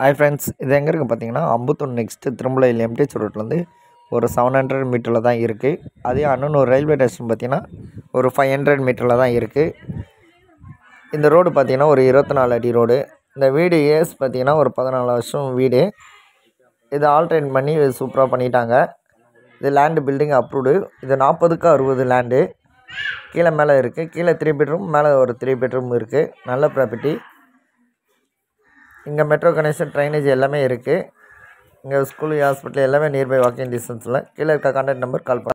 Hi friends இது எங்கே இருக்குது பார்த்தீங்கன்னா அம்புத்தூர் நெக்ஸ்ட்டு திருமலையில் எம்டிஹெச் ரோட்லேருந்து ஒரு செவன் ஹண்ட்ரட் மீட்டரில் தான் இருக்குது அதே அண்ணனூர் ரயில்வே ஸ்டேஷன் பார்த்தீங்கன்னா ஒரு ஃபைவ் ஹண்ட்ரட் மீட்டரில் தான் இருக்குது இந்த ரோடு பார்த்தீங்கன்னா ஒரு இருபத்தி நாலு அடி ரோடு இந்த வீடு ஏஸ் பார்த்தீங்கன்னா ஒரு பதினாலு வருஷம் வீடு. இது ஆல்ட்ரேட் பண்ணி சூப்பராக பண்ணிட்டாங்க. இது லேண்டு பில்டிங் அப்ரூவ்டு இது நாற்பதுக்கு அறுபது லேண்டு கீழே மேலே இருக்குது கீழே த்ரீ பெட்ரூம் மேலே ஒரு த்ரீ பெட்ரூம் இருக்குது நல்ல ப்ராப்பர்ட்டி இங்கே மெட்ரோ கனெக்ஷன் ட்ரைனேஜ் எல்லாமே இருக்குது இங்கே ஸ்கூலு ஹாஸ்பிட்டல் எல்லாமே நியர்பை வாக்கிங் டிஸ்டன்ஸில் கீழே இருக்க கான்டாக்ட் நம்பர் கால் பண்ண.